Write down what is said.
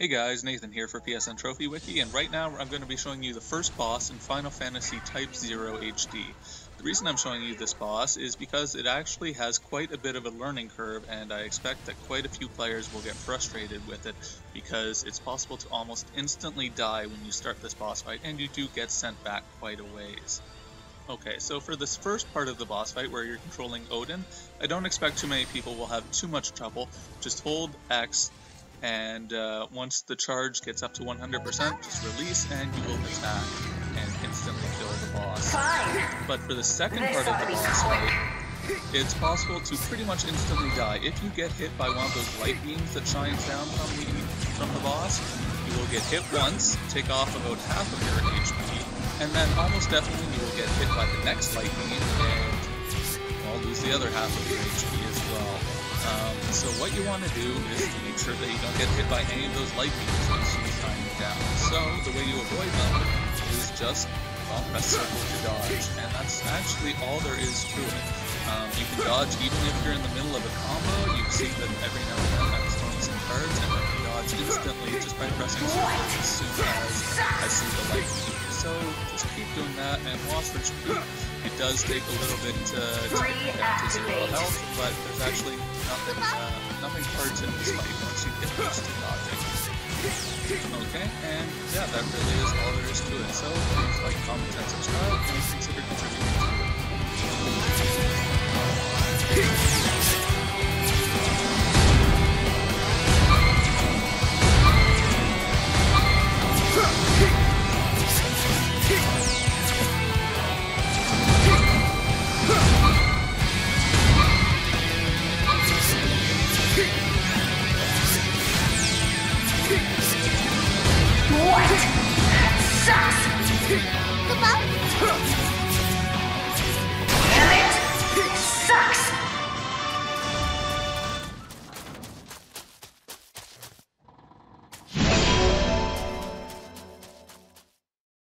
Hey guys, Nathan here for PSN Trophy Wiki, and right now I'm going to be showing you the first boss in Final Fantasy Type 0 HD. The reason I'm showing you this boss is because it actually has quite a bit of a learning curve, and I expect that quite a few players will get frustrated with it, because it's possible to almost instantly die when you start this boss fight, and you do get sent back quite a ways. Okay, so for this first part of the boss fight where you're controlling Odin, I don't expect too many people will have too much trouble. Just hold X and uh, once the charge gets up to 100%, just release and you will attack and instantly kill the boss. Fine. But for the second part of the boss fight, it's possible to pretty much instantly die. If you get hit by one of those light beams that shines down from the, from the boss, you will get hit once, take off about half of your HP, and then almost definitely you will get hit by the next light beam and well, lose the other half of your HP as well. So what you want to do is to make sure that you don't get hit by any of those light beams as you shine down. So the way you avoid them is just well, press circle to dodge, and that's actually all there is to it. Um, you can dodge even if you're in the middle of a combo. You see that every now and then I'm throwing some cards, and I can dodge instantly just by pressing circle as soon as I see. So just keep doing that, and watch for. It does take a little bit to, to get down to zero health, but there's actually nothing uh, nothing hard to this fight once you get used to dodging. Okay, and yeah, that really is all there is to it. So please like, comment, and subscribe, What? Sass!